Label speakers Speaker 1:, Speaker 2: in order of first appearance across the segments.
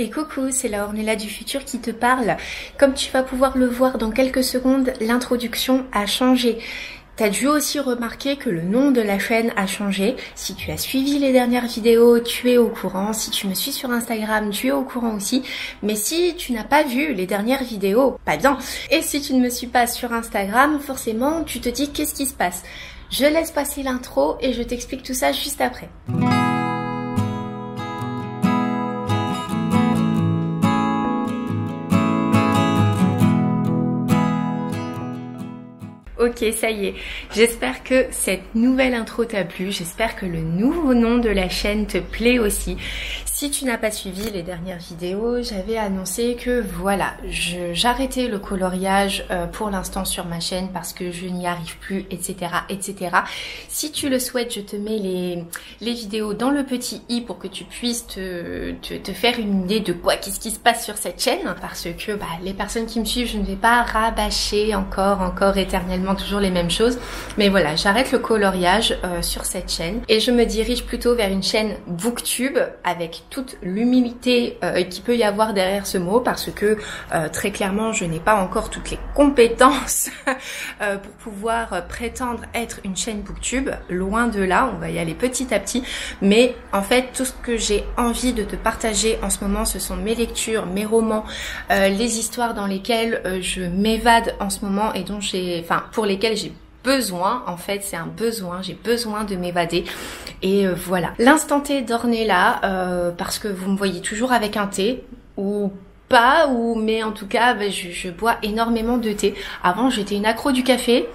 Speaker 1: Et coucou, c'est la Ornella du futur qui te parle. Comme tu vas pouvoir le voir dans quelques secondes, l'introduction a changé. T'as dû aussi remarquer que le nom de la chaîne a changé. Si tu as suivi les dernières vidéos, tu es au courant. Si tu me suis sur Instagram, tu es au courant aussi. Mais si tu n'as pas vu les dernières vidéos, pas bien. Et si tu ne me suis pas sur Instagram, forcément, tu te dis qu'est-ce qui se passe? Je laisse passer l'intro et je t'explique tout ça juste après. Ok, ça y est. J'espère que cette nouvelle intro t'a plu. J'espère que le nouveau nom de la chaîne te plaît aussi. Si tu n'as pas suivi les dernières vidéos, j'avais annoncé que voilà, j'arrêtais le coloriage euh, pour l'instant sur ma chaîne parce que je n'y arrive plus, etc., etc. Si tu le souhaites, je te mets les, vidéos dans le petit i pour que tu puisses te, te, faire une idée de quoi, qu'est-ce qui se passe sur cette chaîne parce que bah, les personnes qui me suivent, je ne vais pas rabâcher encore, encore éternellement toujours les mêmes choses. Mais voilà, j'arrête le coloriage euh, sur cette chaîne et je me dirige plutôt vers une chaîne booktube avec toute l'humilité euh, qui peut y avoir derrière ce mot parce que euh, très clairement je n'ai pas encore toutes les compétences pour pouvoir prétendre être une chaîne booktube. Loin de là, on va y aller petit à petit. Mais en fait, tout ce que j'ai envie de te partager en ce moment, ce sont mes lectures, mes romans, les histoires dans lesquelles je m'évade en ce moment et dont j'ai, enfin, pour lesquels j'ai besoin, en fait c'est un besoin, j'ai besoin de m'évader et euh, voilà. L'instant T d'Ornella, euh, parce que vous me voyez toujours avec un thé ou pas, ou mais en tout cas bah, je, bois énormément de thé. Avant j'étais une accro du café,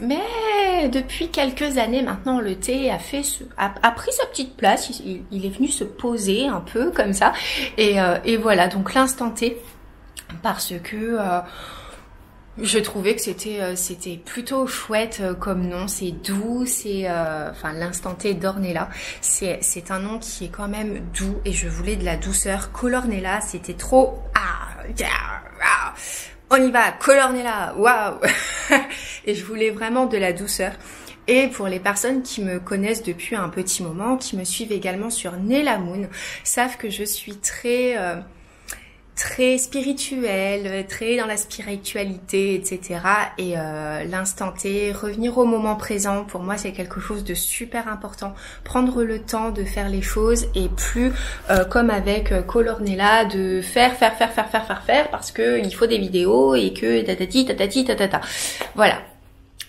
Speaker 1: mais depuis quelques années maintenant, le thé a fait a, pris sa petite place. Il, est venu se poser un peu comme ça, et, euh, et voilà. Donc l'instant T, parce que je trouvais que c'était euh, c'était plutôt chouette euh, comme nom, c'est doux, c'est euh, enfin l'instant T d'Ornella, c'est c'est un nom qui est quand même doux et je voulais de la douceur. Colornella, c'était trop ah, ah, on y va, Colornella, waouh Et je voulais vraiment de la douceur. Et pour les personnes qui me connaissent depuis un petit moment, qui me suivent également sur Nella Moon, savent que je suis très très spirituel, très dans la spiritualité, etc. Et euh, l'instant T, revenir au moment présent, pour moi c'est quelque chose de super important. Prendre le temps de faire les choses et plus euh, comme avec euh, Colornella de faire, faire, faire, faire, faire, faire, faire parce que il faut des vidéos et que tatati, tatati, tatata. Voilà.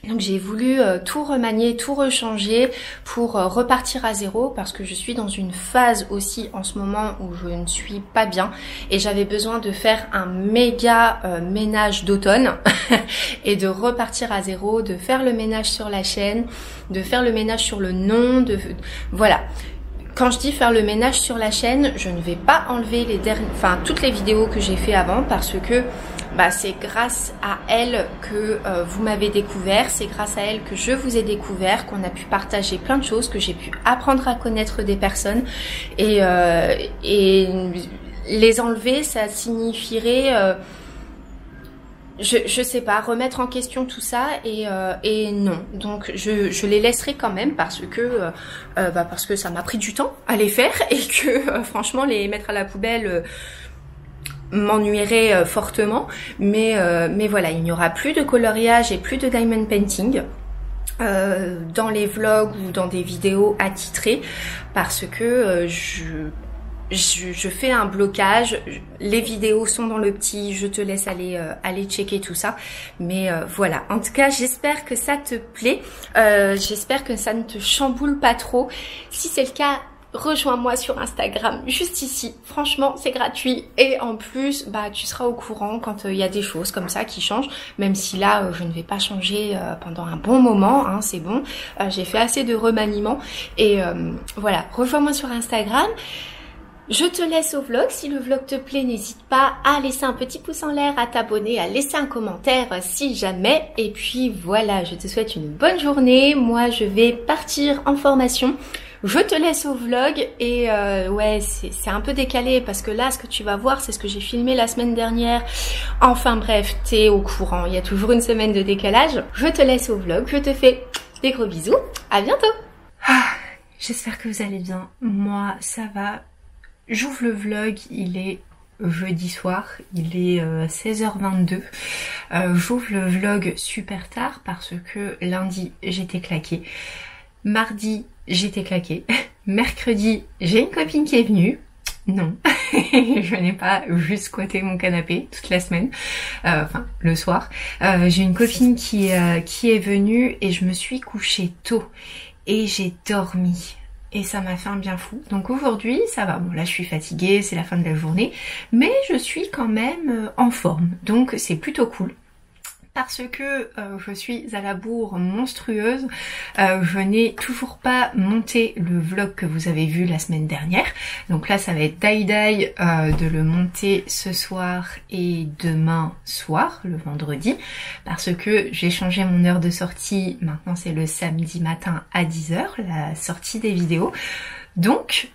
Speaker 1: Donc j'ai voulu euh, tout remanier, tout rechanger pour euh, repartir à zéro parce que je suis dans une phase aussi en ce moment où je ne suis pas bien et j'avais besoin de faire un méga euh, ménage d'automne et de repartir à zéro, de faire le ménage sur la chaîne, de faire le ménage sur le nom, de voilà. Quand je dis faire le ménage sur la chaîne, je ne vais pas enlever les dernières, enfin toutes les vidéos que j'ai fait avant parce que bah, c'est grâce à elle que euh, vous m'avez découvert, c'est grâce à elle que je vous ai découvert, qu'on a pu partager plein de choses, que j'ai pu apprendre à connaître des personnes et, euh, et les enlever, ça signifierait euh, je, je sais pas, remettre en question tout ça et, et non. Donc je, je les laisserai quand même parce que bah parce que ça m'a pris du temps à les faire et que franchement les mettre à la poubelle m'ennuierait euh, fortement. Mais, euh, mais voilà, il n'y aura plus de coloriage et plus de diamond painting. Euh, dans les vlogs ou dans des vidéos attitrées parce que je, je, fais un blocage, les vidéos sont dans le petit, je te laisse aller aller checker tout ça. Mais voilà, en tout cas, j'espère que ça te plaît, j'espère que ça ne te chamboule pas trop. Si c'est le cas, rejoins-moi sur Instagram juste ici. Franchement, c'est gratuit et en plus, bah tu seras au courant quand euh, il y a des choses comme ça qui changent. Même si là, euh, je ne vais pas changer euh, pendant un bon moment, hein, c'est bon. J'ai fait assez de remaniement et voilà. Rejoins-moi sur Instagram. Je te laisse au vlog. Si le vlog te plaît, n'hésite pas à laisser un petit pouce en l'air, à t'abonner, à laisser un commentaire si jamais. Et puis voilà, je te souhaite une bonne journée. Moi, je vais partir en formation. Je te laisse au vlog et euh, ouais, c'est un peu décalé parce que là, ce que tu vas voir, c'est ce que j'ai filmé la semaine dernière. Enfin bref, t'es au courant, il y a toujours une semaine de décalage. Je te laisse au vlog, je te fais des gros bisous, à bientôt ah, J'espère que vous allez bien, moi ça va. J'ouvre le vlog, il est jeudi soir, il est 16h22. J'ouvre le vlog super tard parce que lundi j'étais claquée. Mardi j'étais claquée. Mercredi j'ai une copine qui est venue. Non, je n'ai pas juste squatté mon canapé toute la semaine, euh, enfin le soir. Euh, j'ai une copine qui, euh, qui est venue et je me suis couchée tôt et j'ai dormi. Et ça m'a fait un bien fou. Donc aujourd'hui, ça va. Bon, là, je suis fatiguée, c'est la fin de la journée. Mais je suis quand même en forme. Donc c'est plutôt cool parce que euh, je suis à la bourre monstrueuse. Euh, je n'ai toujours pas monté le vlog que vous avez vu la semaine dernière. Donc là, ça va être die die euh, de le monter ce soir et demain soir, le vendredi, parce que j'ai changé mon heure de sortie. Maintenant, c'est le samedi matin à 10h, la sortie des vidéos. Donc,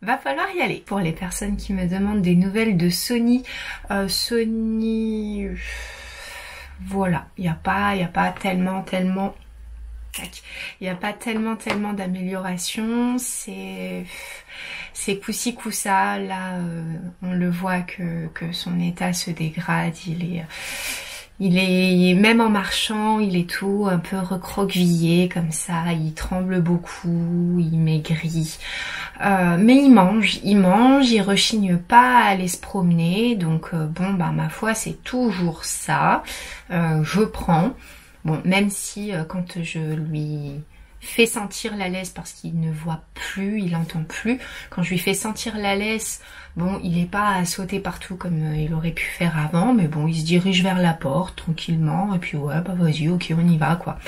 Speaker 1: va falloir y aller. Pour les personnes qui me demandent des nouvelles de Sony, Sony voilà, il n'y a pas, il a pas tellement, tellement, il n'y a pas tellement, tellement d'amélioration. C'est, c'est coussi coussa. Là, euh, on le voit que, que son état se dégrade. Il est, il est même en marchant, il est tout un peu recroquevillé comme ça, il tremble beaucoup, il maigrit. Euh, mais il mange, il mange, il rechigne pas à aller se promener, donc euh, bon bah ma foi c'est toujours ça. Euh, je prends. Bon, même si quand je lui fais sentir la laisse parce qu'il ne voit plus, il entend plus. Quand je lui fais sentir la laisse, bon, il n'est pas à sauter partout comme il aurait pu faire avant, mais bon, il se dirige vers la porte tranquillement, et puis ouais, bah vas-y, ok, on y va, quoi.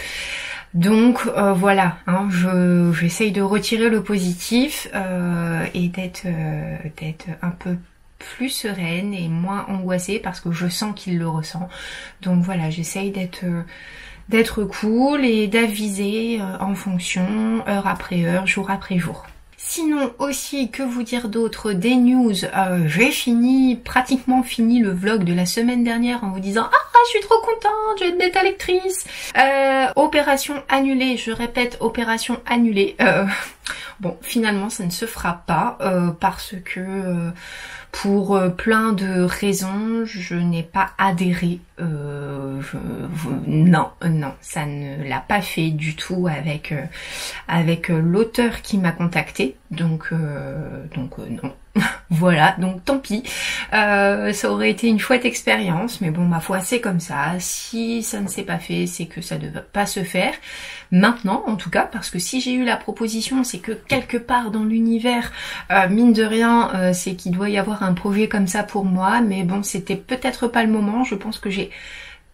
Speaker 1: Donc euh, voilà, hein, je j'essaye de retirer le positif euh, et d'être euh, d'être un peu plus sereine et moins angoissée parce que je sens qu'il le ressent. Donc voilà, j'essaye d'être d'être cool et d'aviser en fonction, heure après heure, jour après jour. Sinon aussi, que vous dire d'autre? Des news. Euh, j'ai fini, pratiquement fini le vlog de la semaine dernière en vous disant « Ah, je suis trop contente, je vais être lectrice euh, Opération annulée, je répète, opération annulée. Euh, bon, finalement, ça ne se fera pas parce que pour euh, plein de raisons, je n'ai pas adhéré. Euh, non, non, ça ne l'a pas fait du tout avec euh, avec l'auteur qui m'a contacté. Donc donc non. voilà, donc tant pis. ça aurait été une chouette expérience, mais bon, ma foi, c'est comme ça. Si ça ne s'est pas fait, c'est que ça ne va pas se faire maintenant en tout cas parce que si j'ai eu la proposition c'est que quelque part dans l'univers euh, mine de rien euh, c'est qu'il doit y avoir un projet comme ça pour moi mais bon c'était peut-être pas le moment je pense que j'ai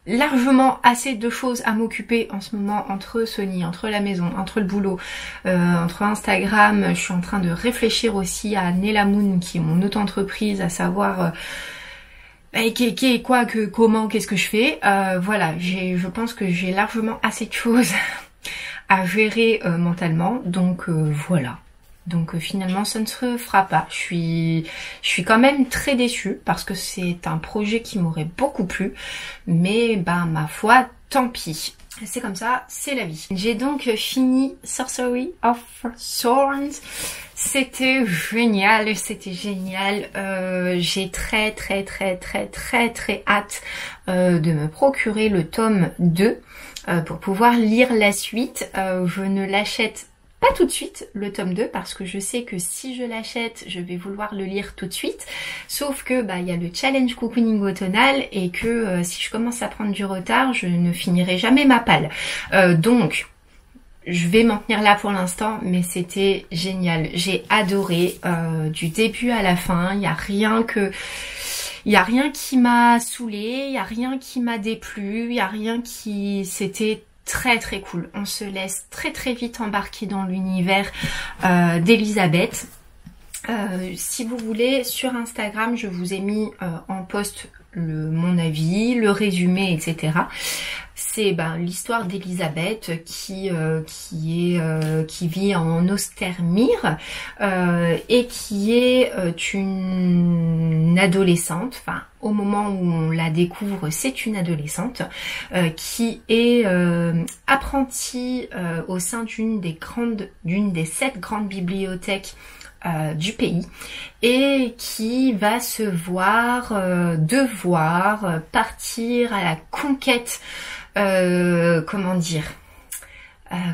Speaker 1: largement assez de choses à m'occuper en ce moment entre Sony, entre la maison, entre le boulot, euh, entre Instagram. Je suis en train de réfléchir aussi à Nelamoon qui est mon auto-entreprise, à savoir euh, qui, qui, quoi, que, comment, qu'est-ce que je fais. Euh, voilà, j'ai, je pense que j'ai largement assez de choses à gérer euh, mentalement. Donc voilà. Donc euh, finalement ça ne se fera pas. Je suis, je suis quand même très déçue parce que c'est un projet qui m'aurait beaucoup plu. Mais bah ma foi, tant pis. C'est comme ça, c'est la vie. J'ai donc fini Sorcery of Thorns. C'était génial, c'était génial. J'ai très très très très très très hâte de me procurer le tome 2. Euh, pour pouvoir lire la suite. Euh, je ne l'achète pas tout de suite le tome 2 parce que je sais que si je l'achète, je vais vouloir le lire tout de suite. Sauf que bah il y a le challenge cocooning automnal et que euh, si je commence à prendre du retard, je ne finirai jamais ma palle. donc je vais m'en tenir là pour l'instant, mais c'était génial. J'ai adoré du début à la fin. Il n'y a rien que il y a rien qui m'a saoulé, il y a rien qui m'a déplu, il y a rien qui c'était très très cool. On se laisse très très vite embarquer dans l'univers euh, d'Elisabeth. Euh, si vous voulez, sur Instagram, je vous ai mis euh, en post le, mon avis, le résumé, etc c'est ben, l'histoire d'Elisabeth qui euh, qui est euh, qui vit en Ostermire euh, et qui est une adolescente, enfin au moment où on la découvre, c'est une adolescente qui est apprentie au sein d'une des grandes d'une des sept grandes bibliothèques du pays et qui va se voir devoir partir à la conquête comment dire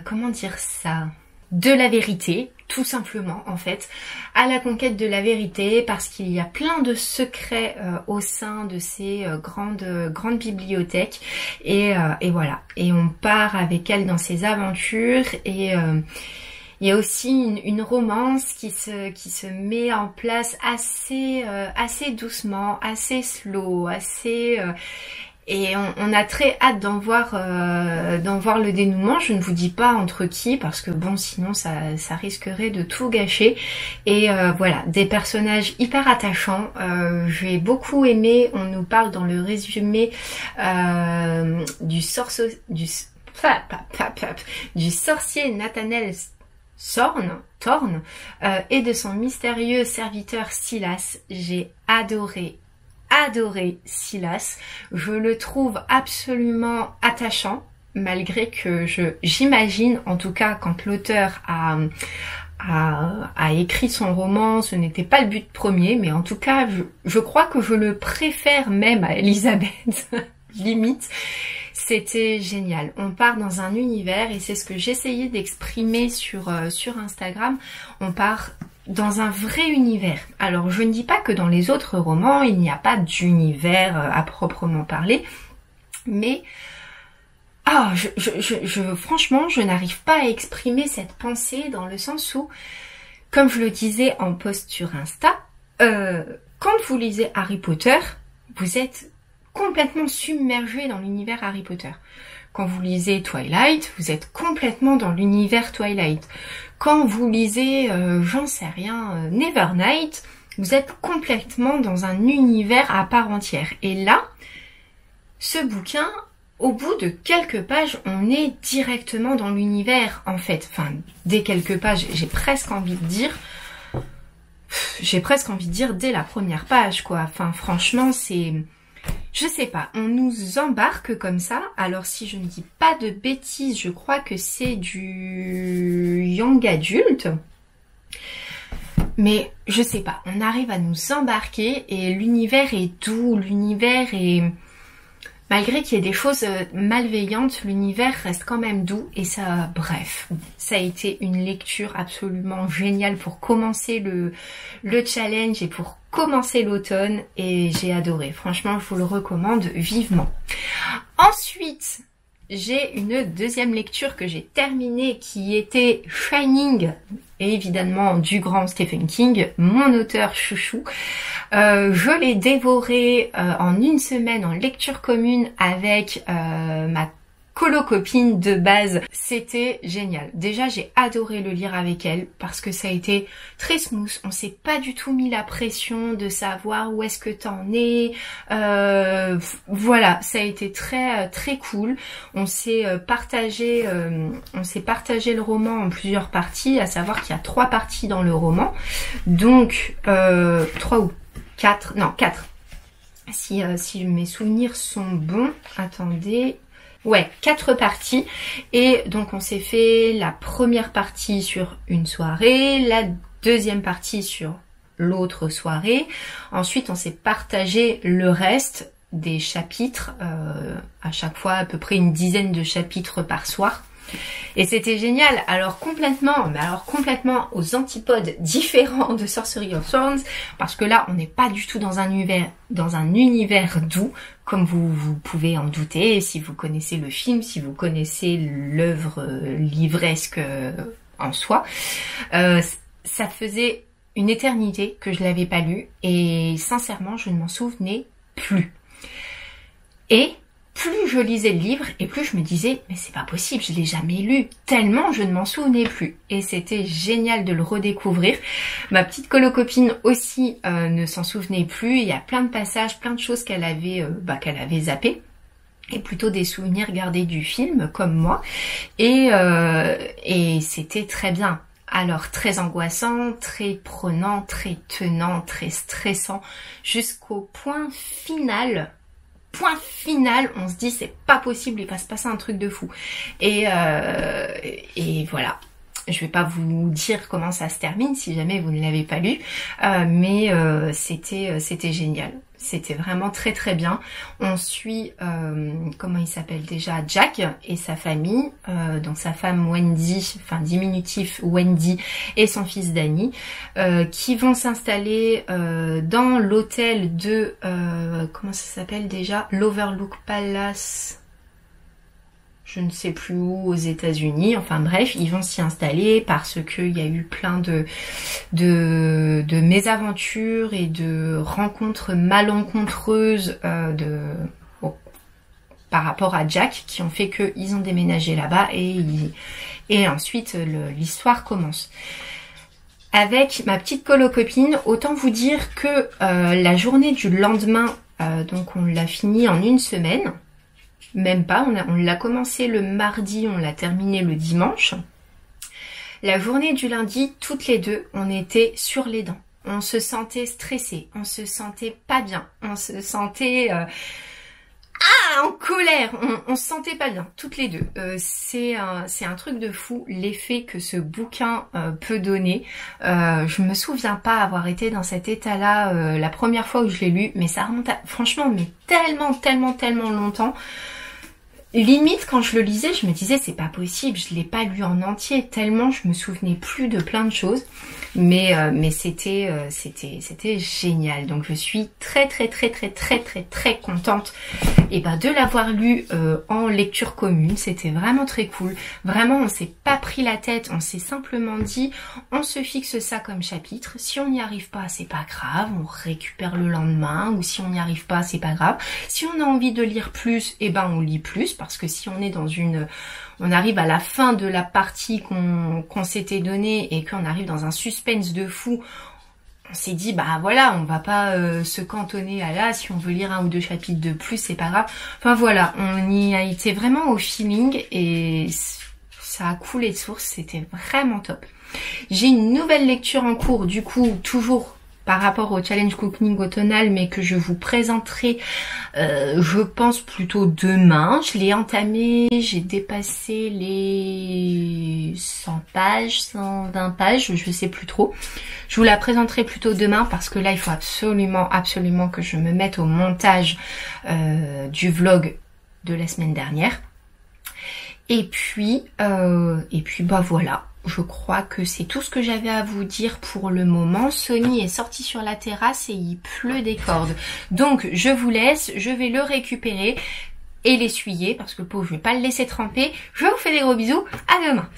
Speaker 1: comment dire ça? De la vérité tout simplement en fait à la conquête de la vérité parce qu'il y a plein de secrets euh, au sein de ces euh, grandes grandes bibliothèques. Et, euh, et, voilà. Et on part avec elle dans ses aventures. Et il y a aussi une, une, romance qui se qui se met en place assez assez doucement assez slow assez et on, a très hâte d'en voir, euh, voir le dénouement. Je ne vous dis pas entre qui parce que bon, sinon ça, risquerait de tout gâcher. Et euh, voilà, des personnages hyper attachants. Euh, J'ai beaucoup aimé. On nous parle dans le résumé du sorcier Nathaniel Sorn, Thorn, euh, et de son mystérieux serviteur Silas. J'ai adoré adoré Silas. Je le trouve absolument attachant, malgré que je j'imagine, en tout cas quand l'auteur a, a, écrit son roman, ce n'était pas le but premier, mais en tout cas, je, je crois que je le préfère même à Elisabeth, limite. C'était génial. On part dans un univers et c'est ce que j'essayais d'exprimer sur, euh, sur Instagram. On part dans un vrai univers. Alors je ne dis pas que dans les autres romans il n'y a pas d'univers euh, à proprement parler, mais ah, je, je, franchement, je n'arrive pas à exprimer cette pensée dans le sens où, comme je le disais en post sur Insta, euh, quand vous lisez Harry Potter, vous êtes complètement submergé dans l'univers Harry Potter. Quand vous lisez Twilight, vous êtes complètement dans l'univers Twilight. Quand vous lisez, euh, j'en sais rien, euh, Nevernight, vous êtes complètement dans un univers à part entière. Et là, ce bouquin, au bout de quelques pages, on est directement dans l'univers, en fait. Enfin, dès quelques pages, j'ai presque envie de dire, j'ai presque envie de dire dès la première page, quoi. Enfin, franchement, c'est, je sais pas, on nous embarque comme ça. Alors si je ne dis pas de bêtises, je crois que c'est du young adulte. Mais je sais pas, on arrive à nous embarquer et l'univers est doux, l'univers est malgré qu'il y ait des choses euh, malveillantes, l'univers reste quand même doux et ça, bref, ça a été une lecture absolument géniale pour commencer le, le challenge et pour commencer l'automne et j'ai adoré. Franchement, je vous le recommande vivement. Ensuite, j'ai une deuxième lecture que j'ai terminée qui était Shining, évidemment du grand Stephen King, mon auteur chouchou. Euh, je l'ai dévoré euh, en une semaine en lecture commune avec euh, ma colo-copine de base. C'était génial. Déjà, j'ai adoré le lire avec elle parce que ça a été très smooth. On s'est pas du tout mis la pression de savoir où est-ce que t'en es. Euh, voilà, ça a été très très cool. On s'est euh, partagé, euh, on s'est partagé le roman en plusieurs parties, à savoir qu'il y a trois parties dans le roman. Donc trois ou quatre, non quatre. Si, si mes souvenirs sont bons, attendez, Ouais, quatre parties. Et donc on s'est fait la première partie sur une soirée, la deuxième partie sur l'autre soirée. Ensuite on s'est partagé le reste des chapitres, euh, à chaque fois à peu près une dizaine de chapitres par soir. Et c'était génial. Alors complètement, mais alors complètement aux antipodes différents de Sorcery of Thorns, parce que là, on n'est pas du tout dans un univers, dans un univers doux, comme vous, vous pouvez en douter, si vous connaissez le film, si vous connaissez l'œuvre euh, livresque euh, en soi. Euh, ça faisait une éternité que je l'avais pas lu, et sincèrement, je ne m'en souvenais plus. Et plus je lisais le livre et plus je me disais mais c'est pas possible, je l'ai jamais lu, tellement je ne m'en souvenais plus. Et c'était génial de le redécouvrir. Ma petite colocopine aussi euh, ne s'en souvenait plus. Il y a plein de passages, plein de choses qu'elle avait, euh, bah, qu'elle avait zappé et plutôt des souvenirs gardés du film comme moi et, euh, et c'était très bien alors très angoissant, très prenant, très tenant, très stressant jusqu'au point final point final, on se dit c'est pas possible, il va se passer un truc de fou. Et, euh, et voilà. Je vais pas vous dire comment ça se termine si jamais vous ne l'avez pas lu, euh, mais euh, c'était c'était génial. C'était vraiment très très bien. On suit, comment il s'appelle déjà, Jack et sa famille, donc sa femme Wendy, enfin diminutif Wendy et son fils Danny, qui vont s'installer dans l'hôtel de, comment ça s'appelle déjà, l'Overlook Palace je ne sais plus où aux États-Unis. Enfin bref, ils vont s'y installer parce qu'il y a eu plein de, de, mésaventures et de rencontres malencontreuses euh, de, par rapport à Jack qui ont fait qu'ils ont déménagé là-bas et, et ensuite l'histoire commence. Avec ma petite colo-copine, autant vous dire que euh, la journée du lendemain, euh, donc on l'a fini en une semaine, même pas, on, l'a commencé le mardi, on l'a terminé le dimanche. La journée du lundi, toutes les deux, on était sur les dents. On se sentait stressé, on se sentait pas bien, on se sentait euh, ah en colère, on, se sentait pas bien, toutes les deux. Euh, c'est un, un truc de fou l'effet que ce bouquin euh, peut donner. je me souviens pas avoir été dans cet état-là la première fois où je l'ai lu, mais ça remonte à, franchement mais tellement tellement tellement longtemps limite quand je le lisais, je me disais c'est pas possible, je l'ai pas lu en entier tellement je me souvenais plus de plein de choses. Mais euh, mais c'était euh, c'était c'était génial. Donc je suis très très très très très très très contente et eh ben de l'avoir lu euh, en lecture commune. C'était vraiment très cool. Vraiment on s'est pas pris la tête, on s'est simplement dit on se fixe ça comme chapitre. Si on n'y arrive pas c'est pas grave, on récupère le lendemain ou si on n'y arrive pas c'est pas grave. Si on a envie de lire plus, et eh ben on lit plus parce que si on est dans une on arrive à la fin de la partie qu'on s'était donnée et qu'on arrive dans un suspense de fou, on s'est dit bah voilà, on va pas euh, se cantonner à là, si on veut lire un ou deux chapitres de plus, c'est pas grave. Enfin voilà, on y a été vraiment au feeling et ça a coulé de source, c'était vraiment top. J'ai une nouvelle lecture en cours, du coup, toujours par rapport au challenge cooking automnal mais que je vous présenterai euh, je pense plutôt demain. Je l'ai entamé, j'ai dépassé les 100 pages, 120 pages, je sais plus trop. Je vous la présenterai plutôt demain parce que là il faut absolument, absolument que je me mette au montage euh, du vlog de la semaine dernière. Et puis, euh, et puis bah voilà, je crois que c'est tout ce que j'avais à vous dire pour le moment. Sony est sorti sur la terrasse et il pleut des cordes. Donc je vous laisse, je vais le récupérer et l'essuyer parce que le pauvre je vais pas le laisser tremper. Je vous fais des gros bisous, à demain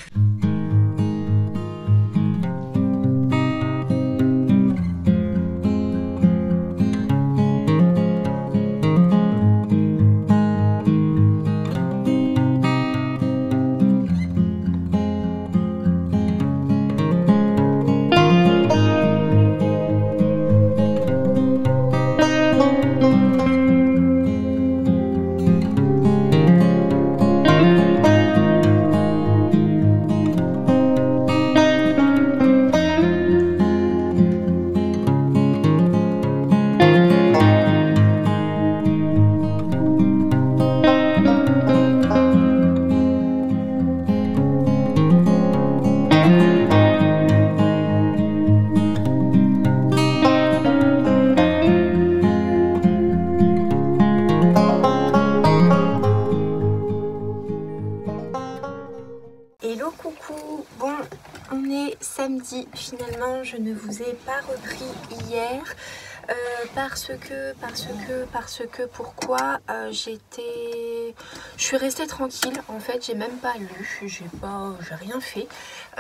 Speaker 1: parce que parce que parce que pourquoi euh, j'étais je suis restée tranquille. En fait j'ai même pas lu j'ai pas j'ai rien fait.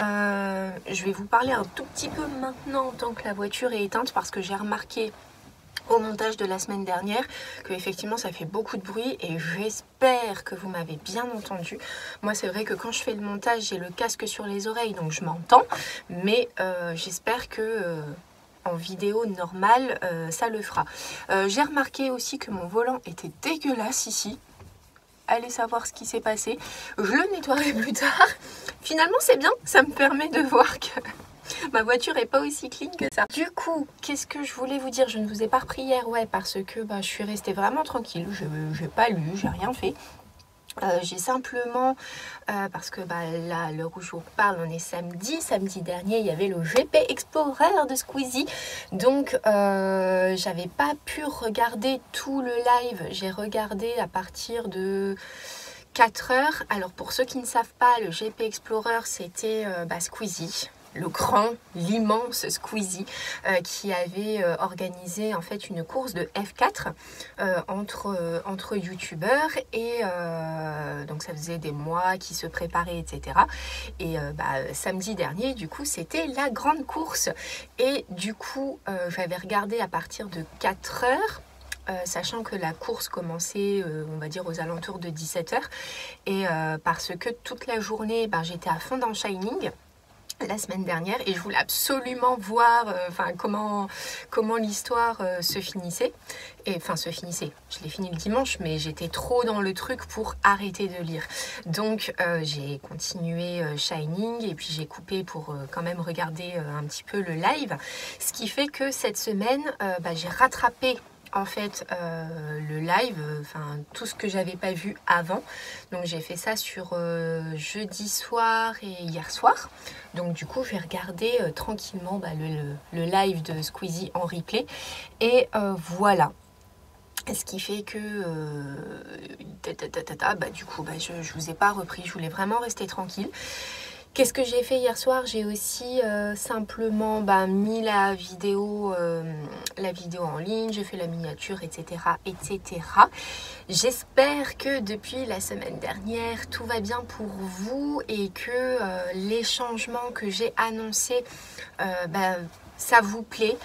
Speaker 1: Euh, je vais vous parler un tout petit peu maintenant tant que la voiture est éteinte parce que j'ai remarqué au montage de la semaine dernière que effectivement ça fait beaucoup de bruit et j'espère que vous m'avez bien entendu. Moi c'est vrai que quand je fais le montage j'ai le casque sur les oreilles donc je m'entends mais euh, j'espère que en vidéo normale euh, ça le fera. J'ai remarqué aussi que mon volant était dégueulasse ici. Allez savoir ce qui s'est passé. Je le nettoierai plus tard. Finalement c'est bien. Ça me permet de voir que Ma voiture est pas aussi clean que ça. Du coup, qu'est-ce que je voulais vous dire? Je ne vous ai pas repris hier, ouais, parce que bah, je suis restée vraiment tranquille. Je n'ai pas lu, j'ai rien fait. Euh, j'ai simplement, euh, parce que bah, là, le où je vous parle, on est samedi. Samedi dernier, il y avait le GP Explorer de Squeezie. Donc, euh, j'avais pas pu regarder tout le live. J'ai regardé à partir de 4 heures. Alors, pour ceux qui ne savent pas, le GP Explorer, c'était bah, Squeezie le grand, l'immense Squeezie euh, qui avait euh, organisé en fait une course de F4 euh, entre, youtubeurs et donc ça faisait des mois qui se préparaient etc. Et bah, samedi dernier du coup c'était la grande course et du coup j'avais regardé à partir de 4 heures sachant que la course commençait, on va dire, aux alentours de 17h. Et parce que toute la journée, ben, j'étais à fond dans Shining la semaine dernière et je voulais absolument voir euh, comment, comment l'histoire euh, se finissait. Et enfin se finissait. Je l'ai fini le dimanche mais j'étais trop dans le truc pour arrêter de lire. Donc euh, j'ai continué Shining et puis j'ai coupé pour quand même regarder un petit peu le live. Ce qui fait que cette semaine bah, j'ai rattrapé en fait euh, le live, enfin tout ce que j'avais pas vu avant. Donc j'ai fait ça sur euh, jeudi soir et hier soir. Donc du coup je vais regarder euh, tranquillement bah, le, live de Squeezie en replay. Et voilà. Ce qui fait que bah, du coup bah, je, je vous ai pas repris, je voulais vraiment rester tranquille. Qu'est-ce que j'ai fait hier soir? J'ai aussi euh, simplement bah, mis la vidéo, euh, la vidéo en ligne, j'ai fait la miniature, etc. etc. J'espère que depuis la semaine dernière, tout va bien pour vous et que euh, les changements que j'ai annoncés, bah, ça vous plaît.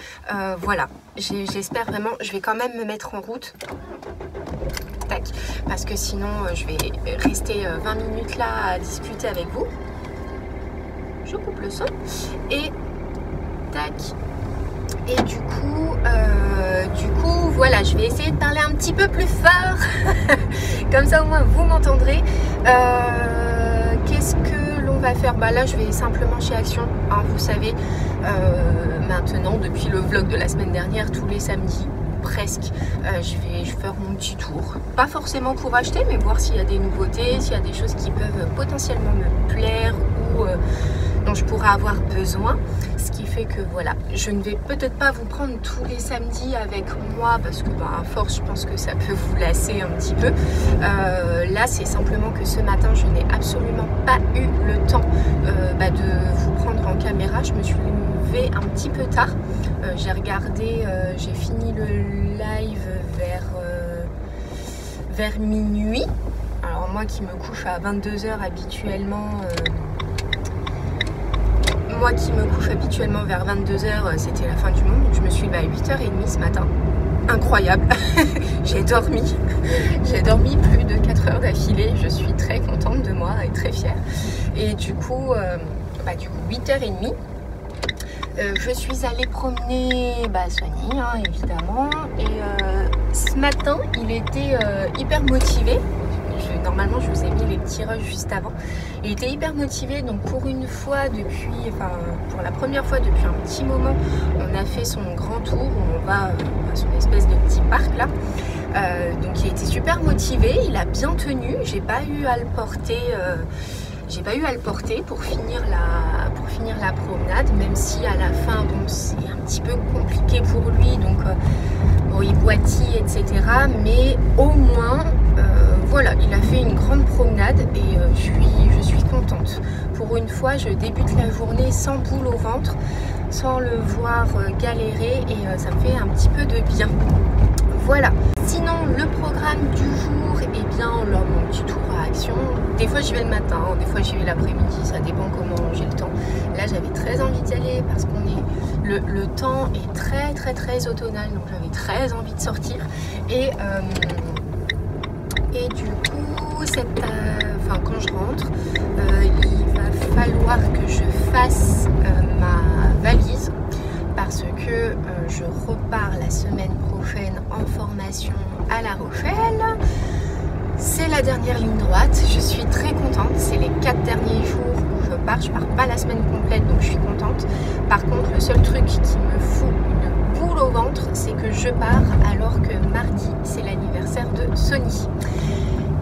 Speaker 1: voilà, j'espère vraiment, je vais quand même me mettre en route. Parce que sinon je vais rester 20 minutes là à discuter avec vous je coupe le son. Et tac. Et du coup euh, du coup voilà je vais essayer de parler un petit peu plus fort. Comme ça au moins vous m'entendrez. Euh, qu'est-ce que l'on va faire? Bah là je vais simplement chez Action. Hein, vous savez euh, maintenant depuis le vlog de la semaine dernière tous les samedis presque je vais faire mon petit tour. Pas forcément pour acheter mais voir s'il y a des nouveautés s'il y a des choses qui peuvent potentiellement me plaire dont je pourrais avoir besoin. Ce qui fait que voilà, je ne vais peut-être pas vous prendre tous les samedis avec moi parce que bah, à force je pense que ça peut vous lasser un petit peu. Euh, là c'est simplement que ce matin je n'ai absolument pas eu le temps euh, bah, de vous prendre en caméra. Je me suis levée un petit peu tard. Euh, j'ai regardé, j'ai fini le live vers, vers minuit. Alors moi qui me couche à 22h habituellement moi qui me couche habituellement vers 22h, euh, c'était la fin du monde. Donc je me suis levée à 8h30 ce matin. Incroyable. j'ai dormi. J'ai dormi plus de 4 heures d'affilée. Je suis très contente de moi et très fière. Et du coup, euh, bah, du coup 8h30. Euh, je suis allée promener bah, hein, évidemment. Et ce matin, il était hyper motivé normalement je vous ai mis les petits rushs juste avant. Il était hyper motivé, donc pour une fois depuis, enfin pour la première fois depuis un petit moment, on a fait son grand tour, on va à euh, son espèce de petit parc là. Euh, donc il était super motivé, il a bien tenu, j'ai pas eu à le porter. Euh, j'ai pas eu à le porter pour finir la, pour finir la promenade, même si à la fin, bon, c'est un petit peu compliqué pour lui, donc bon, il boitille, etc. Mais au moins, voilà, il a fait une grande promenade et euh, je, suis, contente. Pour une fois, je débute la journée sans boule au ventre, sans le voir euh, galérer et euh, ça me fait un petit peu de bien. Voilà. Sinon, le programme du jour, eh bien, lors mon petit tour à action, des fois j'y vais le matin, des fois j'y vais l'après-midi, ça dépend comment j'ai le temps. Là, j'avais très envie d'y aller parce qu'on est le, temps est très très très automnal, donc j'avais très envie de sortir et euh, quand je rentre, euh, il va falloir que je fasse euh, ma valise parce que je repars la semaine prochaine en formation à La Rochelle. C'est la dernière ligne droite, je suis très contente, c'est les quatre derniers jours où je pars, je pars pas la semaine complète donc je suis contente. Par contre le seul truc qui me fout une boule au ventre c'est que je pars alors que mardi c'est l'anniversaire de Sony.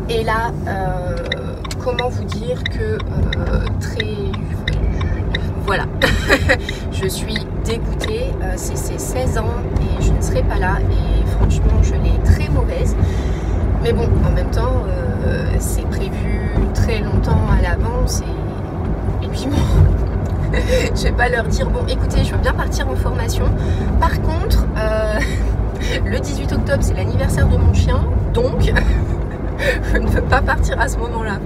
Speaker 1: Et là, euh, comment vous dire que très... Voilà, je suis dégoûtée, c'est 16 ans et je ne serai pas là et franchement je l'ai très mauvaise. Mais bon, en même temps, c'est prévu très longtemps à l'avance et, puis bon, je vais pas leur dire bon écoutez je veux bien partir en formation par contre le 18 octobre c'est l'anniversaire de mon chien donc ne veux pas partir à ce moment là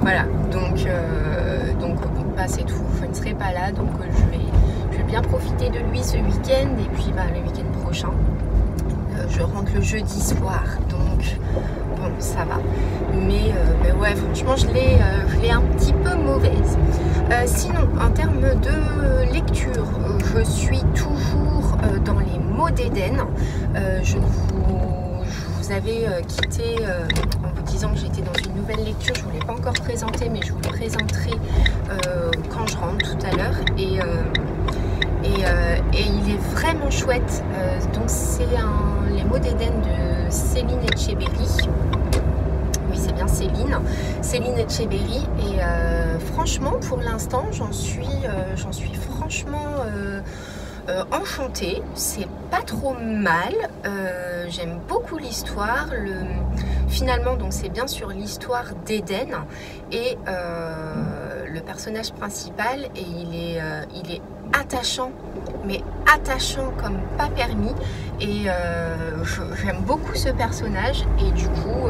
Speaker 1: voilà. Donc euh, donc bah, c'est tout. Je ne serai pas là donc euh, je, vais, je vais bien profiter de lui ce week-end et puis bah, le week-end prochain euh, je rentre le jeudi soir. Donc bon ça va. Mais, ouais franchement je l'ai un petit peu mauvaise. Sinon en termes de lecture je suis toujours dans les mots d'Éden. Je vous vous avez quitté que j'étais dans une nouvelle lecture. Je ne vous l'ai pas encore présenté, mais je vous le présenterai euh, quand je rentre tout à l'heure. Et, et, il est vraiment chouette. donc c'est Les mots d'Éden de Céline Etcheberry. Oui, c'est bien Céline. Céline Etcheberry. Et franchement, pour l'instant, j'en suis, j'en suis franchement euh, enchantée, c'est pas trop mal. Euh, j'aime beaucoup l'histoire. Le... Finalement, donc c'est bien sûr l'histoire d'Eden et euh, le personnage principal et il est, il est attachant, mais attachant comme pas permis. Et j'aime beaucoup ce personnage et du coup.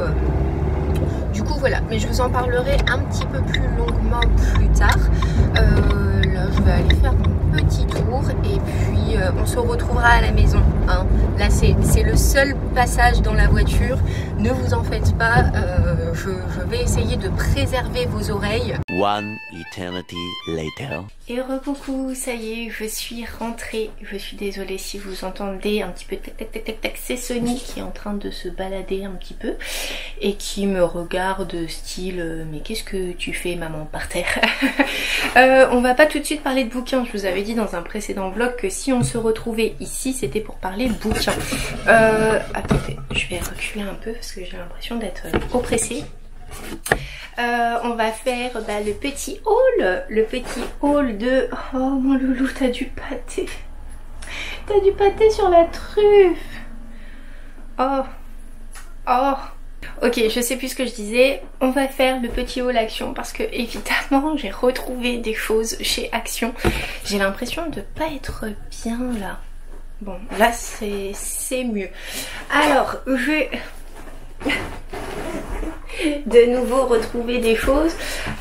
Speaker 1: Du coup voilà, mais je vous en parlerai un petit peu plus longuement plus tard. je vais aller faire petit tour et puis euh, on se retrouvera à la maison. Hein. Là c'est le seul passage dans la voiture. Ne vous en faites pas, euh, je, vais essayer de préserver vos oreilles. One eternity later. Et recoucou, ça y est, je suis rentrée. Je suis désolée si vous entendez un petit peu tac tac tac tac tac. C'est Sony qui est en train de se balader un petit peu et qui me regarde style euh, mais qu'est-ce que tu fais maman par terre On va pas tout de suite parler de bouquins, je vous avais dit dans un précédent vlog que si on se retrouvait ici, c'était pour parler bouquin. Euh, attendez, je vais reculer un peu parce que j'ai l'impression d'être oppressée. Euh, on va faire bah, le petit haul, le petit haul de... Oh mon loulou, t'as du pâté. T'as du pâté sur la truffe. Oh. Oh. Ok, je sais plus ce que je disais. On va faire le petit haul Action parce que évidemment j'ai retrouvé des choses chez Action. J'ai l'impression de pas être bien là. Bon, là c'est mieux. Alors, je vais de nouveau retrouver des choses.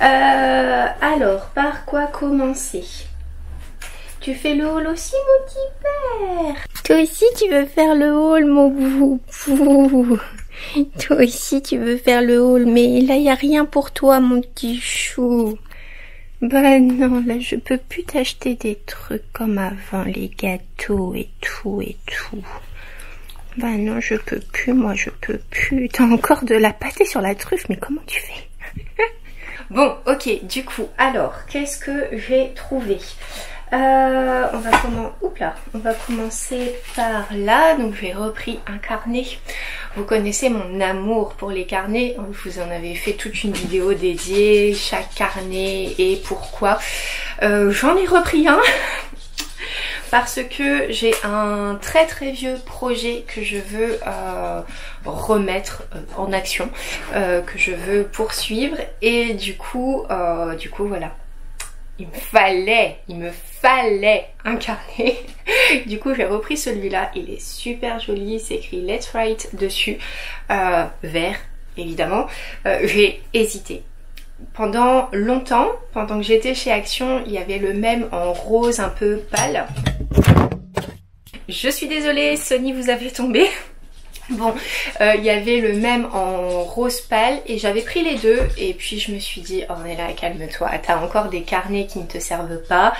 Speaker 1: Euh, alors, par quoi commencer? Tu fais le haul aussi, mon petit père? Toi aussi, tu veux faire le haul, mon boubou toi aussi, tu veux faire le haul, mais là, il n'y a rien pour toi, mon petit chou. Bah non, là, je peux plus t'acheter des trucs comme avant, les gâteaux et tout et tout. Bah non, je peux plus, moi, je peux plus. T'as encore de la pâtée sur la truffe, mais comment tu fais Bon, ok, du coup, alors, qu'est-ce que j'ai trouvé euh, on, va commencer par là. Donc j'ai repris un carnet. Vous connaissez mon amour pour les carnets. Vous en avais fait toute une vidéo dédiée, chaque carnet et pourquoi. Euh, j'en ai repris un. Parce que j'ai un très très vieux projet que je veux euh, remettre en action, que je veux poursuivre et du coup, du coup voilà, il me fallait, il me fallait un carnet. du coup, j'ai repris celui-là. Il est super joli. C'est écrit Let's Write dessus. Euh, vert, évidemment. Euh, j'ai hésité. Pendant longtemps, pendant que j'étais chez Action, il y avait le même en rose un peu pâle. Je suis désolée, Sony vous avez tombé. Bon, euh, il y avait le même en rose pâle et j'avais pris les deux et puis je me suis dit oh mais là calme-toi, t'as encore des carnets qui ne te servent pas.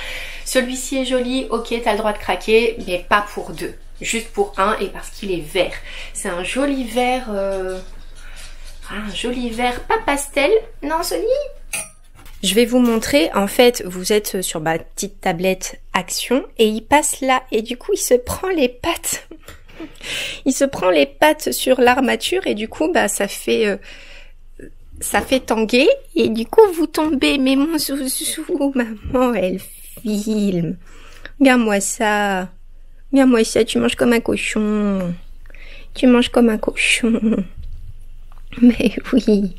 Speaker 1: Celui-ci est joli, ok t'as le droit de craquer mais pas pour deux, juste pour un et parce qu'il est vert. C'est un joli vert, euh, un joli vert pas pastel, non celui je vais vous montrer, en fait, vous êtes sur ma petite tablette Action et il passe là et du coup il se prend les pattes il se prend les pattes sur l'armature et du coup bah ça fait euh, ça fait tanguer et du coup vous tombez. Mais mon zouzou, maman, elle filme. Regarde-moi ça. Regarde-moi ça, tu manges comme un cochon. Tu manges comme un cochon. Mais oui.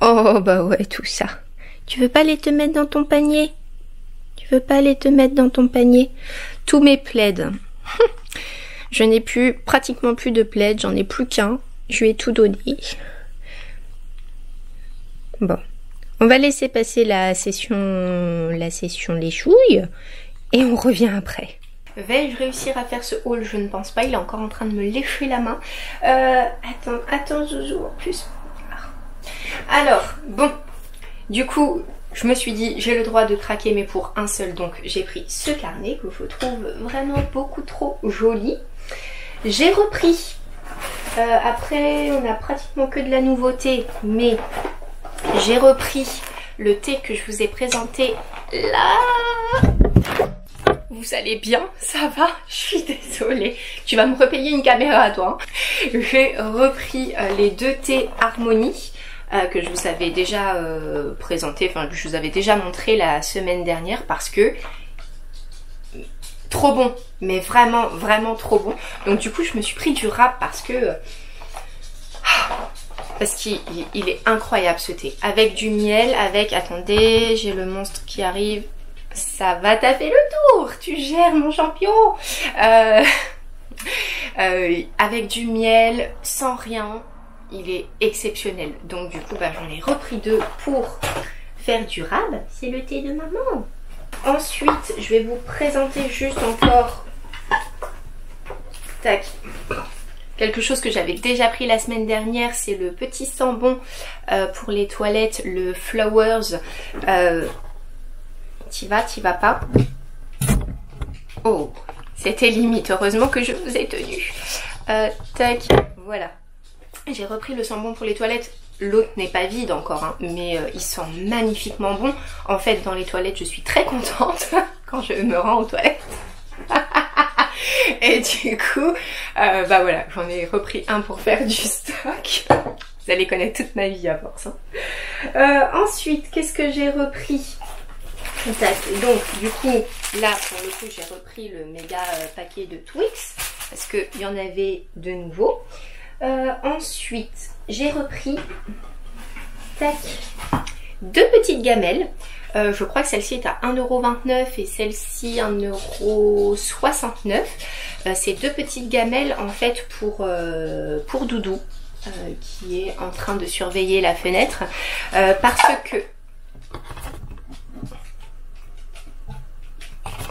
Speaker 1: Oh bah ouais, tout ça. Tu veux pas aller te mettre dans ton panier? Tu veux pas aller te mettre dans ton panier? Tous mes plaids. Je n'ai plus, pratiquement plus de plaids, j'en ai plus qu'un. Je lui ai tout donné. Bon. On va laisser passer la session, la session les chouilles et on revient après. Vais-je réussir à faire ce haul? Je ne pense pas. Il est encore en train de me lécher la main. Euh, attends, attends, Zouzou, en plus. Alors, bon. Du coup, je me suis dit, j'ai le droit de craquer, mais pour un seul. Donc, j'ai pris ce carnet que je trouve vraiment beaucoup trop joli. J'ai repris. Euh, après, on a pratiquement que de la nouveauté, mais j'ai repris le thé que je vous ai présenté là. Vous allez bien? Ça va? Je suis désolée. Tu vas me repayer une caméra à toi. Hein. J'ai repris euh, les deux thés Harmonie. Euh, que je vous avais déjà présenté, enfin que je vous avais déjà montré la semaine dernière parce que trop bon, mais vraiment, vraiment trop bon. Donc du coup, je me suis pris du rap parce que... Parce qu'il est incroyable ce thé. Avec du miel, avec... Attendez, j'ai le monstre qui arrive. Ça va taper le tour Tu gères mon champion euh, euh, Avec du miel, sans rien. Il est exceptionnel. Donc du coup, bah, j'en ai repris deux pour faire du rab. C'est le thé de maman. Ensuite, je vais vous présenter juste encore tac, quelque chose que j'avais déjà pris la semaine dernière. C'est le petit sambon euh, pour les toilettes, le Flowers. Euh, t'y vas, t'y vas pas. Oh, c'était limite. Heureusement que je vous ai tenu. Euh, tac, voilà. J'ai repris le sambon pour les toilettes L'autre n'est pas vide encore, hein, mais euh, il sent magnifiquement bon. En fait, dans les toilettes, je suis très contente quand je me rends aux toilettes. Et du coup, euh, bah voilà, j'en ai repris un pour faire du stock. Vous allez connaître toute ma vie à force. Hein. Euh, ensuite, qu'est-ce que j'ai repris? Donc du coup là pour le coup j'ai repris le méga paquet de Twix parce qu'il y en avait de nouveau. Ensuite j'ai repris deux petites gamelles. Euh, je crois que celle-ci est à 1,29€ et celle-ci 1,69€. Euh, c'est deux petites gamelles en fait pour, euh, pour Doudou qui est en train de surveiller la fenêtre parce que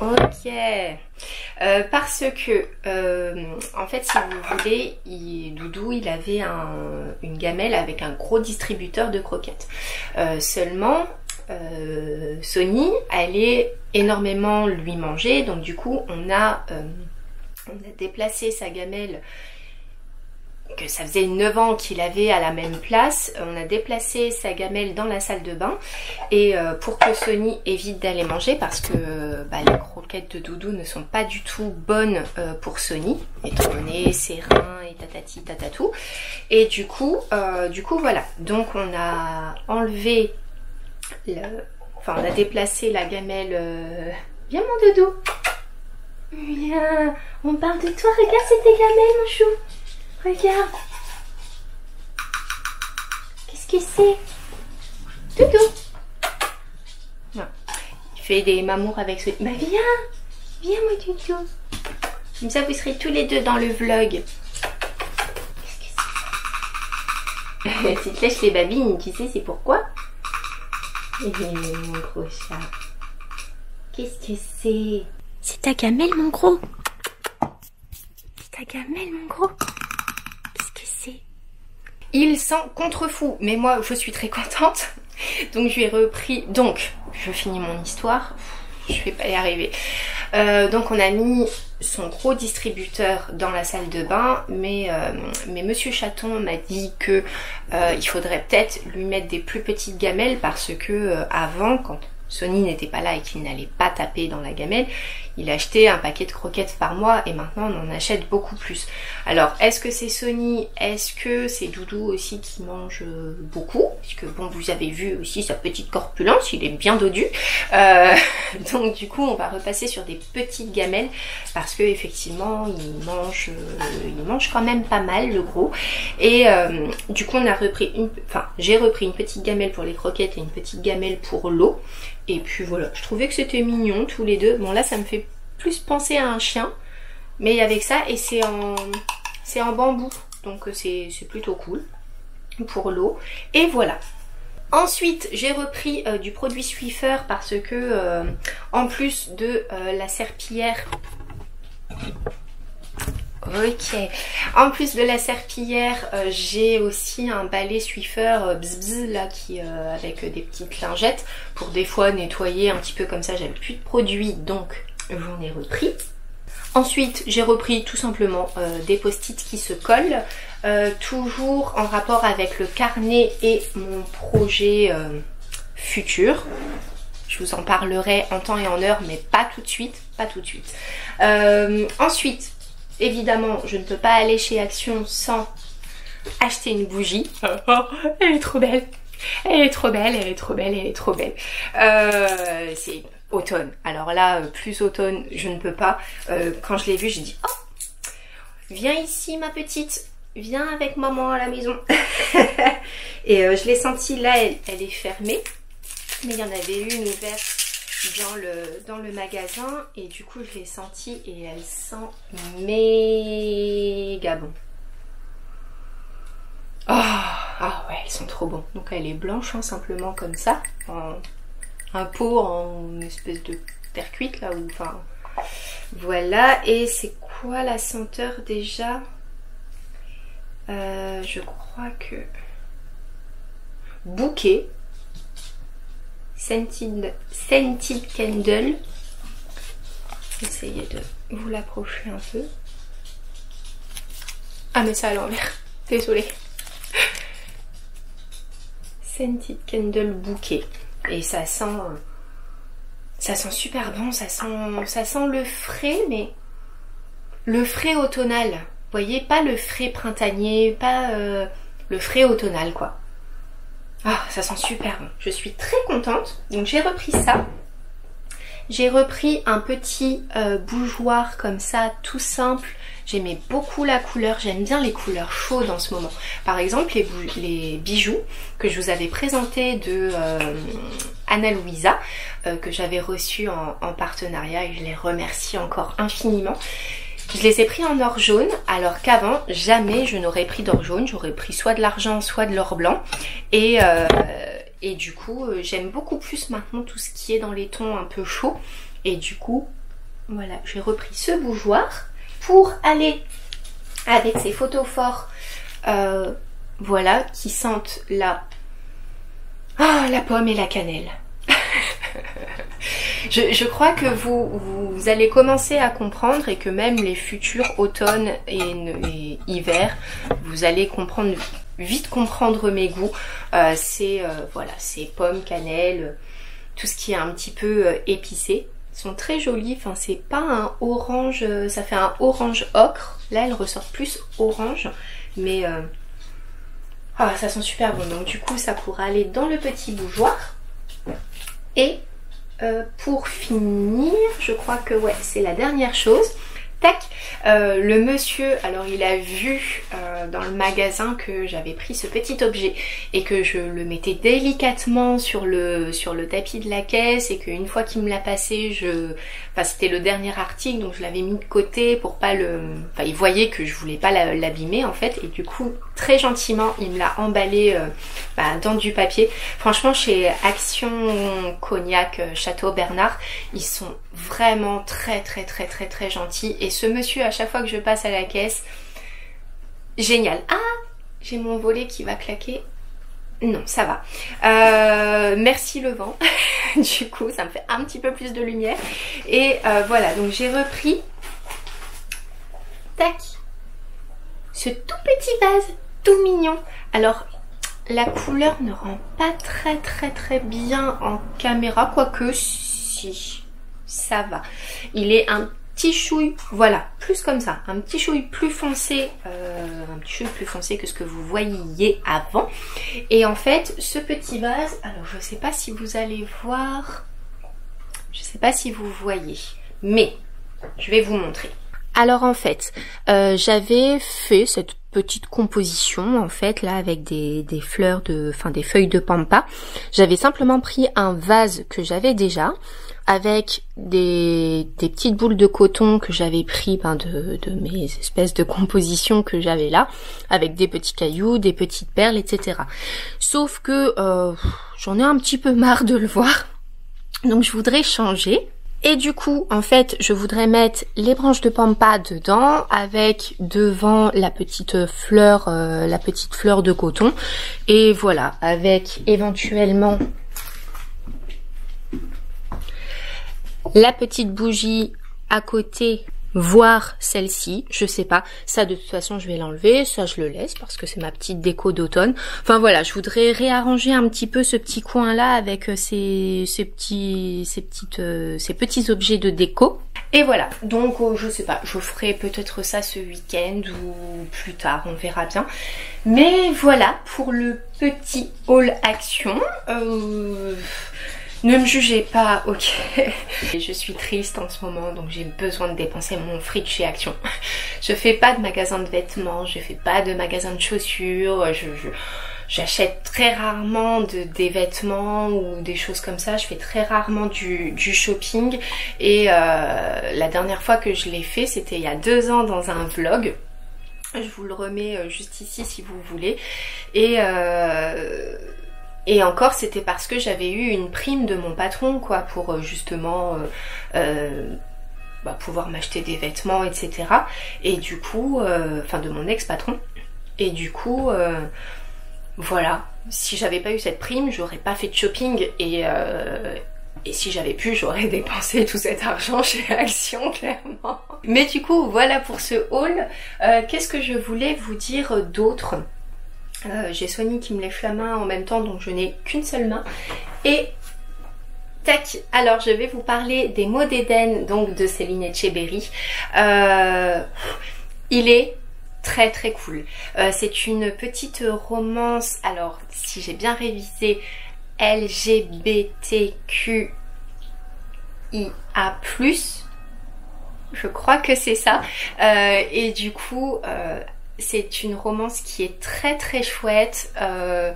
Speaker 1: Ok. Euh, parce que, euh, en fait, si vous voulez, Doudou, il avait une gamelle avec un gros distributeur de croquettes. Euh, seulement, Sony allait énormément lui manger, donc du coup, on a, on a déplacé sa gamelle que ça faisait 9 ans qu'il avait à la même place. On a déplacé sa gamelle dans la salle de bain et euh, pour que Sony évite d'aller manger parce que bah, les croquettes de doudou ne sont pas du tout bonnes euh, pour Sony étant donné ses reins et tatati tatatou. Et du coup, euh, du coup voilà. Donc on a enlevé le... Enfin on a déplacé la gamelle... Viens mon doudou Viens, on parle de toi, regarde cette gamelle mon chou Regarde. Qu'est-ce que c'est? Doudou. Il fait des mamours avec ce... Bah viens Viens moi Doudou. Comme ça vous serez tous les deux dans le vlog. Qu'est-ce que c'est Si tu lèches les babines, tu sais c'est pourquoi? Mon gros chat. Qu'est-ce que c'est? C'est ta gamelle mon gros C'est ta gamelle mon gros il sent contrefou, mais moi je suis très contente. Donc je lui ai repris. Donc, je finis mon histoire. Je vais pas y arriver. Euh, donc on a mis son gros distributeur dans la salle de bain, mais, euh, mais Monsieur Chaton m'a dit que euh, il faudrait peut-être lui mettre des plus petites gamelles parce que avant, quand Sony n'était pas là et qu'il n'allait pas taper dans la gamelle, il achetait un paquet de croquettes par mois et maintenant on en achète beaucoup plus. Alors est-ce que c'est Sony? Est-ce que c'est Doudou aussi qui mange euh, beaucoup? Puisque bon vous avez vu aussi sa petite corpulence, il est bien dodu. Euh, donc du coup on va repasser sur des petites gamelles parce que effectivement il mange, euh, il mange quand même pas mal le gros. Et du coup on a repris une, enfin j'ai repris une petite gamelle pour les croquettes et une petite gamelle pour l'eau. Et puis voilà, je trouvais que c'était mignon tous les deux. Bon là ça me fait plus penser à un chien. Mais avec ça, et c'est en, c'est en bambou. Donc euh, c'est, plutôt cool pour l'eau. Et voilà. Ensuite, j'ai repris euh, du produit Swiffer parce que euh, en plus de la serpillière Ok. En plus de la serpillière, j'ai aussi un balai Swiffer bzz, là qui avec des petites lingettes pour des fois nettoyer un petit peu comme ça. J'avais plus de produit donc j'en ai repris. Ensuite, j'ai repris tout simplement euh, des post-it qui se collent, euh, toujours en rapport avec le carnet et mon projet euh, futur. Je vous en parlerai en temps et en heure, mais pas tout de suite, pas tout de suite. ensuite, évidemment, je ne peux pas aller chez Action sans acheter une bougie. Oh, elle est trop belle. Elle est trop belle, elle est trop belle, elle est trop belle. c'est automne. Alors là, euh, plus automne, je ne peux pas. Euh, quand je l'ai vu, j'ai dit Oh Viens ici, ma petite, viens avec maman à la maison. et euh, je l'ai sentie là, elle, est fermée. Mais il y en avait une ouverte dans le, dans le magasin. Et du coup, je l'ai sentie et elle sent méga bon. Oh, ah ouais, elles sont trop bons. Donc elle est blanche, hein, simplement comme ça, un pot en espèce de terre cuite là ou enfin voilà. Et c'est quoi la senteur déjà? Euh, je crois que bouquet. Scented, scented candle essayez de vous l'approcher un peu. Ah mais ça à l'envers. Désolé scented candle bouquet et ça sent ça sent super bon, ça sent ça sent le frais mais le frais automnal. Vous voyez, pas le frais printanier, pas euh, le frais automnal quoi. Ah, ça sent super bon. Je suis très contente. Donc j'ai repris ça. J'ai repris un petit euh, bougeoir comme ça, tout simple, J'aimais beaucoup la couleur, j'aime bien les couleurs chaudes en ce moment. Par exemple, les, bijoux que je vous avais présentés de euh, Anna Louisa, euh, que j'avais reçus en, en partenariat et je les remercie encore infiniment. Je les ai pris en or jaune, alors qu'avant, jamais je n'aurais pris d'or jaune. J'aurais pris soit de l'argent, soit de l'or blanc. Et, euh, et du coup, j'aime beaucoup plus maintenant tout ce qui est dans les tons un peu chauds. Et du coup, voilà, j'ai repris ce bougeoir pour aller avec ces photos forts, euh, voilà, qui sentent la, ah, la pomme et la cannelle. je, crois que vous, allez commencer à comprendre et que même les futurs automnes et, hiver, vous allez comprendre vite comprendre mes goûts. Euh, c'est euh, voilà, c'est pomme, cannelle, tout ce qui est un petit peu épicé sont très jolies. Enfin, c'est pas un orange, euh, ça fait un orange ocre. Là, elle ressort plus orange, mais euh, ah, ça sent super bon. Donc du coup, ça pourra aller dans le petit bougeoir. Et euh, pour finir, je crois que ouais, c'est la dernière chose. Tac euh, Le monsieur, alors il a vu euh, dans le magasin que j'avais pris ce petit objet et que je le mettais délicatement sur le, sur le tapis de la caisse et qu'une fois qu'il me l'a passé, je... Enfin c'était le dernier article donc je l'avais mis de côté pour pas le... Enfin il voyait que je voulais pas l'abîmer en fait. Et du coup très gentiment il me l'a emballé euh, bah, dans du papier. Franchement chez Action Cognac Château Bernard ils sont vraiment très très très très très gentils et ce monsieur, à chaque fois que je passe à la caisse, génial. Ah, j'ai mon volet qui va claquer. Non, ça va. Euh, merci le vent. du coup, ça me fait un petit peu plus de lumière. Et euh, voilà, donc j'ai repris. Tac. Ce tout petit vase, tout mignon. Alors, la couleur ne rend pas très très très bien en caméra, quoique si ça va. Il est un petit chouille, voilà, plus comme ça, un petit chouille plus foncé, euh, un petit chouille plus foncé que ce que vous voyiez avant. Et en fait, ce petit vase, alors je sais pas si vous allez voir, je sais pas si vous voyez, mais je vais vous montrer. Alors en fait, euh, j'avais fait cette petite composition en fait là avec des, des fleurs de, enfin des feuilles de pampa. J'avais simplement pris un vase que j'avais déjà avec des, des, petites boules de coton que j'avais pris ben, de, de, mes espèces de compositions que j'avais là, avec des petits cailloux, des petites perles, etc. Sauf que euh, j'en ai un petit peu marre de le voir, donc je voudrais changer. Et du coup, en fait, je voudrais mettre les branches de pampa dedans avec devant la petite fleur, euh, la petite fleur de coton. Et voilà, avec éventuellement la petite bougie à côté voir celle-ci, je sais pas, ça de toute façon je vais l'enlever, ça je le laisse parce que c'est ma petite déco d'automne. Enfin voilà, je voudrais réarranger un petit peu ce petit coin là avec euh, ces, ces petits ces petites euh, ces petits objets de déco. Et voilà, donc euh, je sais pas, je ferai peut-être ça ce week-end ou plus tard, on verra bien. Mais voilà pour le petit haul action. Ne me jugez pas, ok. Je suis triste en ce moment, donc j'ai besoin de dépenser mon fric chez Action. Je fais pas de magasin de vêtements, je fais pas de magasin de chaussures, je, j'achète très rarement de, des vêtements ou des choses comme ça. Je fais très rarement du, shopping. Et euh, la dernière fois que je l'ai fait, c'était il y a deux ans dans un vlog. Je vous le remets euh, juste ici si vous voulez. Et euh, et encore, c'était parce que j'avais eu une prime de mon patron, quoi, pour euh, justement euh, euh, bah, pouvoir m'acheter des vêtements, etc. Et du coup, enfin de mon ex-patron. Et du coup, voilà, si j'avais pas eu cette prime, j'aurais pas fait de shopping et et si j'avais pu, j'aurais dépensé tout cet argent chez Action, clairement. Mais du coup, voilà pour ce haul. Qu'est-ce que je voulais vous dire d'autre? Euh, j'ai Soigny qui me lève la main en même temps, donc je n'ai qu'une seule main. Et tac, alors je vais vous parler des mots d'Éden, donc de Céline Etcheberry. Euh, il est très très cool. Euh, c'est une petite romance, alors si j'ai bien révisé, LGBTQIA+. Je crois que c'est ça. et du coup, c'est une romance qui est très très chouette. Euh,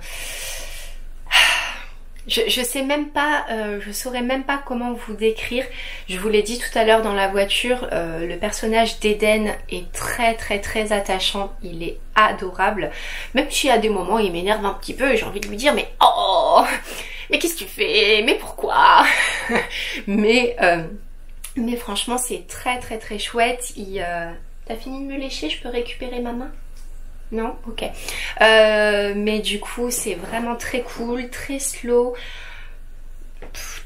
Speaker 1: je, sais même pas, euh, je saurais même pas comment vous décrire. Je vous l'ai dit tout à l'heure dans la voiture, euh, le personnage d'Eden est très très très attachant. Il est adorable. Même si à des moments il m'énerve un petit peu et j'ai envie de lui dire mais oh mais qu'est-ce que tu fais? Mais pourquoi? Mais mais franchement c'est très très très chouette. T'as fini de me lécher Je peux récupérer ma main? Non? Ok. Euh, mais du coup, c'est vraiment très cool, très slow,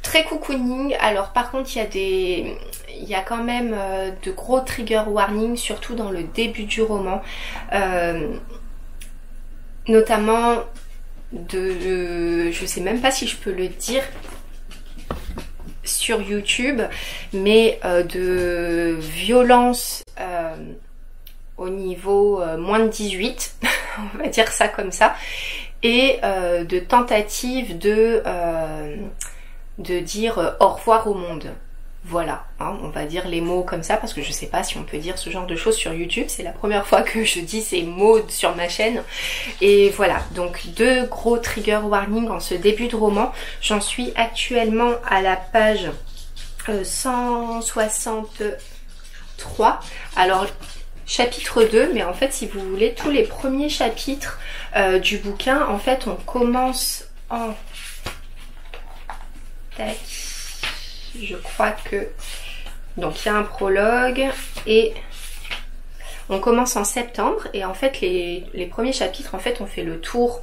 Speaker 1: très cocooning. Alors par contre, il y a des... Il y a quand même euh, de gros trigger warnings, surtout dans le début du roman. Euh, notamment de... Je sais même pas si je peux le dire sur YouTube, mais de violence au niveau euh, moins de 18, on va dire ça comme ça, et euh, de tentative de, euh, de dire au revoir au monde. Voilà, hein, on va dire les mots comme ça parce que je sais pas si on peut dire ce genre de choses sur YouTube. C'est la première fois que je dis ces mots sur ma chaîne. Et voilà, donc deux gros trigger warnings en ce début de roman. J'en suis actuellement à la page 163. Alors chapitre 2, mais en fait si vous voulez tous les premiers chapitres euh, du bouquin, en fait on commence en... Tac. Je crois que... Donc il y a un prologue et on commence en septembre et en fait les, premiers chapitres en fait on fait le tour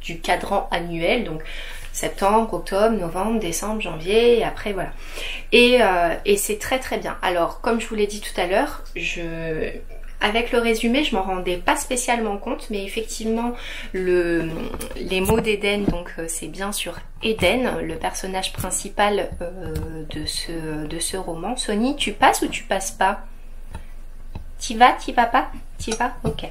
Speaker 1: du cadran annuel donc septembre, octobre, novembre, décembre, janvier, et après voilà. Et, euh, et c'est très très bien. Alors, comme je vous l'ai dit tout à l'heure, je avec le résumé, je m'en rendais pas spécialement compte, mais effectivement, le, les mots d'Eden, donc euh, c'est bien sur Eden, le personnage principal euh, de, ce, de ce roman. Sony, tu passes ou tu passes pas? T'y vas, t'y vas pas? T'y vas? Ok.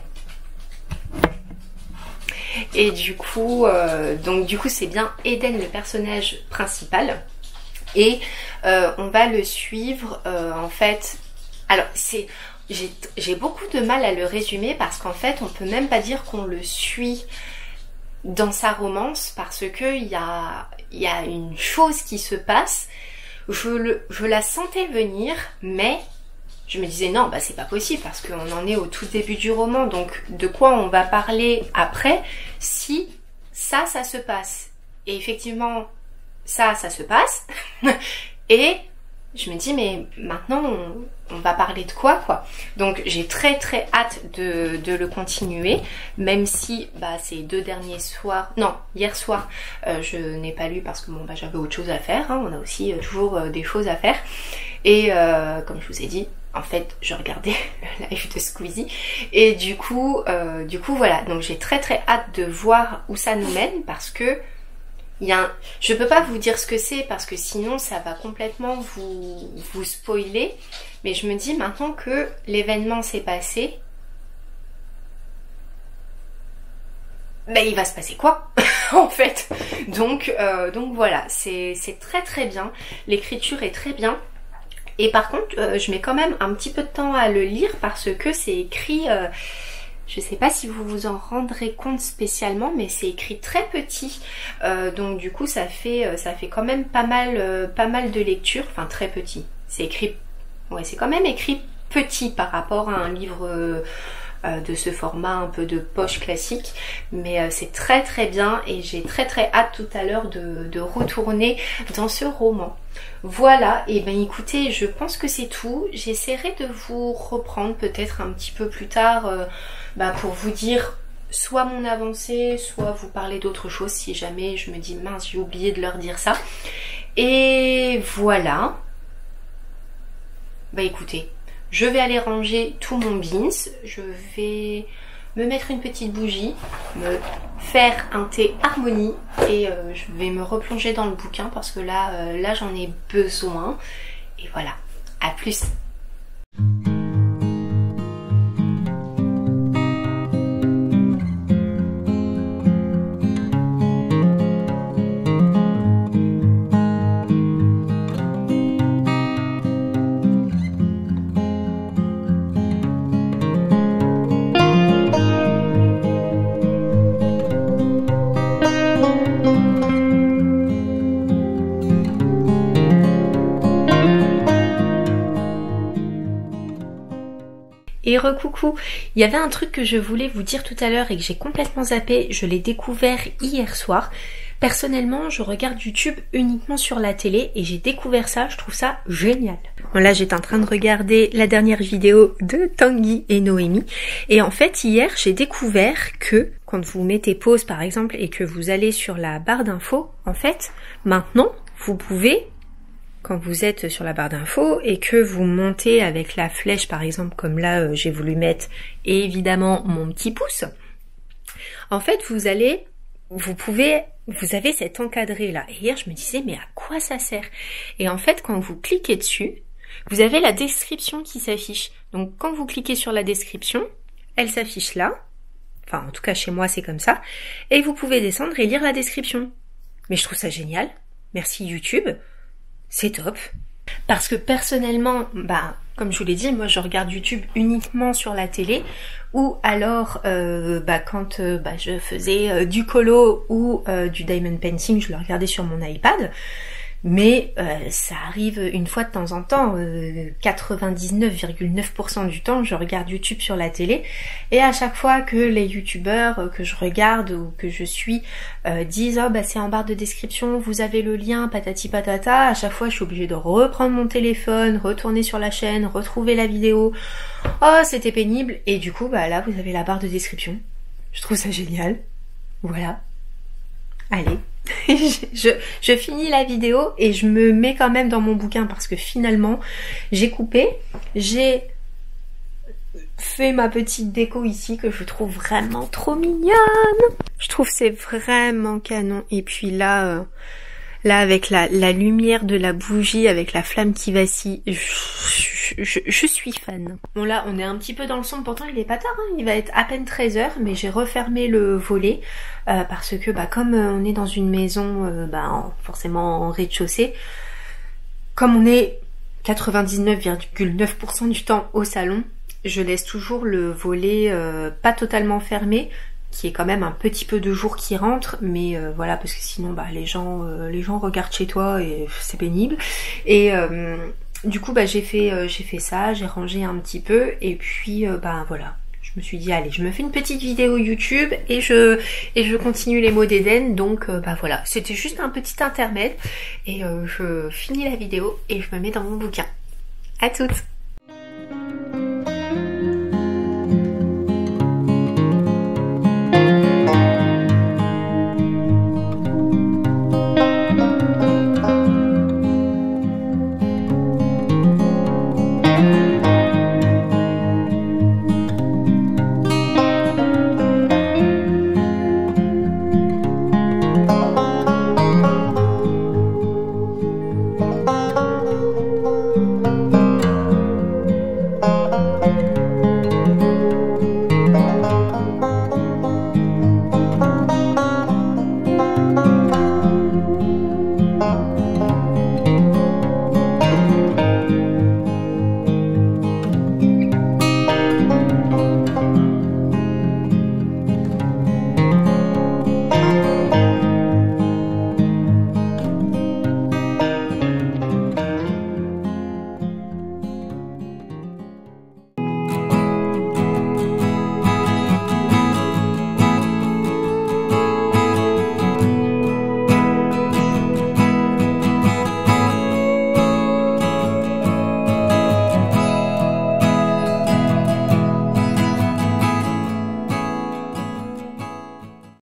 Speaker 1: Et du coup, euh, donc du coup, c'est bien Eden le personnage principal. Et on va le suivre en fait. Alors c'est j'ai beaucoup de mal à le résumer parce qu'en fait, on peut même pas dire qu'on le suit dans sa romance parce que il y a, y a une chose qui se passe. Je, je la sentais venir, mais je me disais non, bah c'est pas possible parce qu'on en est au tout début du roman. Donc de quoi on va parler après si ça, ça se passe? Et effectivement, ça, ça se passe. et je me dis mais maintenant on, va parler de quoi quoi? Donc j'ai très très hâte de, de, le continuer même si bah ces deux derniers soirs non hier soir euh, je n'ai pas lu parce que bon bah j'avais autre chose à faire hein. on a aussi euh, toujours euh, des choses à faire. Et comme je vous ai dit en fait je regardais le live de Squeezie. Et du coup du coup voilà. Donc j'ai très très hâte de voir où ça nous mène parce que y. Je peux pas vous dire ce que c'est parce que sinon ça va complètement vous, vous spoiler. Mais je me dis maintenant que l'événement s'est passé, ben il va se passer quoi en fait? Donc, euh, donc voilà, c'est très très bien. L'écriture est très bien. Et par contre, euh, je mets quand même un petit peu de temps à le lire parce que c'est écrit... Euh, je ne sais pas si vous vous en rendrez compte spécialement, mais c'est écrit très petit. Euh, donc du coup, ça fait, euh, ça fait quand même pas mal, euh, pas mal de lecture. Enfin, très petit. C'est écrit... Ouais, c'est quand même écrit petit par rapport à un livre... de ce format un peu de poche classique mais c'est très très bien et j'ai très très hâte tout à l'heure de, de, retourner dans ce roman voilà et ben écoutez je pense que c'est tout j'essaierai de vous reprendre peut-être un petit peu plus tard bah, pour vous dire soit mon avancée, soit vous parler d'autre chose si jamais je me dis mince j'ai oublié de leur dire ça. Et voilà. Bah écoutez, je vais aller ranger tout mon beans, je vais me mettre une petite bougie, me faire un thé harmonie et euh, je vais me replonger dans le bouquin parce que là, euh, là j'en ai besoin. Et voilà, à plus recoucou, il y avait un truc que je voulais vous dire tout à l'heure et que j'ai complètement zappé, je l'ai découvert hier soir. Personnellement, je regarde YouTube uniquement sur la télé et j'ai découvert ça, je trouve ça génial. là, j'étais en train de regarder la dernière vidéo de Tanguy et Noémie et en fait, hier, j'ai découvert que quand vous mettez pause par exemple et que vous allez sur la barre d'infos, en fait, maintenant, vous pouvez quand vous êtes sur la barre d'infos et que vous montez avec la flèche par exemple comme là euh, j'ai voulu mettre évidemment mon petit pouce, en fait vous allez, vous pouvez, vous avez cet encadré là. Et hier je me disais mais à quoi ça sert? Et en fait quand vous cliquez dessus, vous avez la description qui s'affiche. Donc quand vous cliquez sur la description, elle s'affiche là. Enfin en tout cas chez moi c'est comme ça. Et vous pouvez descendre et lire la description. Mais je trouve ça génial. Merci YouTube c'est top. Parce que personnellement, bah, comme je vous l'ai dit, moi je regarde YouTube uniquement sur la télé, ou alors euh, bah, quand euh, bah, je faisais euh, du colo ou du diamond painting, je le regardais sur mon iPad. Mais euh, ça arrive une fois de temps en temps, 99,9% euh, du temps, je regarde YouTube sur la télé et à chaque fois que les youtubeurs que je regarde ou que je suis euh, disent oh bah c'est en barre de description, vous avez le lien, patati patata, à chaque fois je suis obligée de reprendre mon téléphone, retourner sur la chaîne, retrouver la vidéo. Oh c'était pénible et du coup bah là vous avez la barre de description. Je trouve ça génial. Voilà. Allez, je, finis la vidéo et je me mets quand même dans mon bouquin parce que finalement j'ai coupé, j'ai fait ma petite déco ici que je trouve vraiment trop mignonne. Je trouve c'est vraiment canon. Et puis là, euh, là avec la, lumière de la bougie, avec la flamme qui vacille, je, je, suis fan. Bon là, on est un petit peu dans le sombre. Pourtant, il est pas tard. Hein. il va être à peine 13h, mais j'ai refermé le volet euh, parce que bah comme euh, on est dans une maison, bah, forcément en rez-de-chaussée, comme on est 99,9% du temps au salon, je laisse toujours le volet euh, pas totalement fermé, qui est quand même un petit peu de jour qui rentre, mais euh, voilà parce que sinon bah les gens euh, les gens regardent chez toi et c'est pénible. Et du coup bah j'ai fait j'ai fait ça, j'ai rangé un petit peu et puis bah voilà. Je me suis dit allez, je me fais une petite vidéo YouTube et je et je continue les mots d'Eden. Donc bah voilà, c'était juste un petit intermède et je finis la vidéo et je me mets dans mon bouquin. À toutes